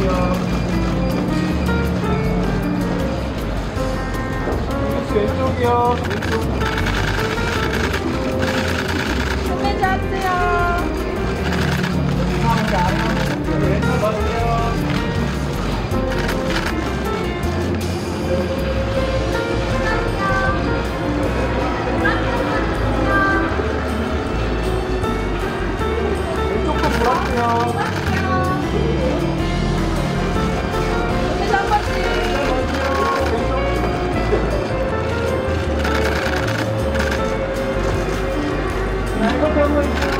왼쪽이요. 왼쪽. 선배님 하세요. 왼쪽 하세요. 何事もいい。